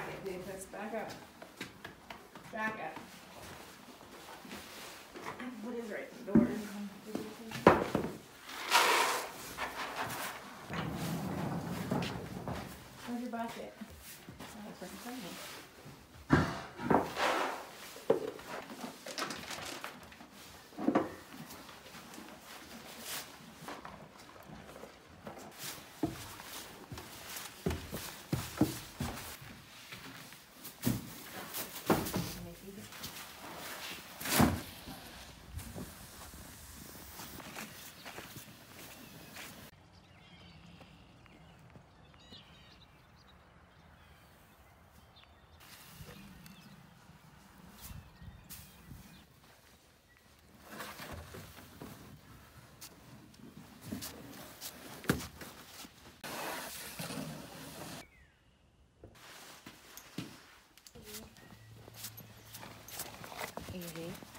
back it, Davis, back up. Back up. What is right the door? Where's your bucket? Oh, it's right in front of me. 嗯。